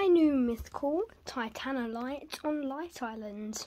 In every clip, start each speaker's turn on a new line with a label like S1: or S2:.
S1: my new myth called Titanilight on Light Island.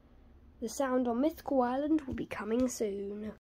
S2: The sound on Mythical Island will be coming soon.